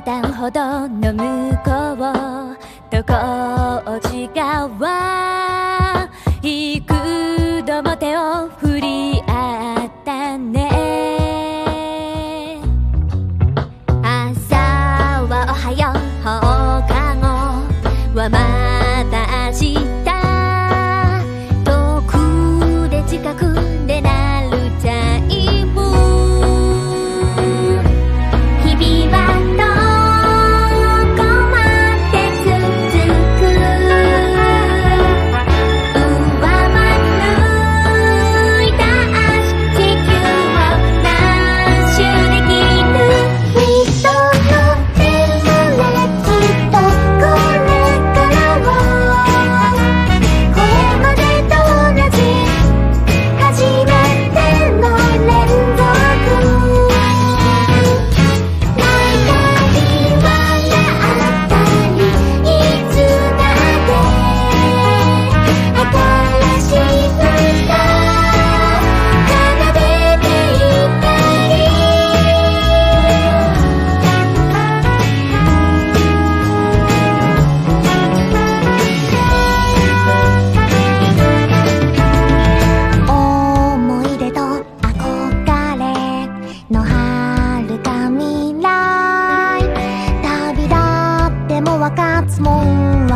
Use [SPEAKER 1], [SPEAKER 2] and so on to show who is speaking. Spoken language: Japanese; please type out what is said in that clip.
[SPEAKER 1] 横断歩道の向こうと工事川幾度も手を振り合ったね朝はおはよう放課後は活も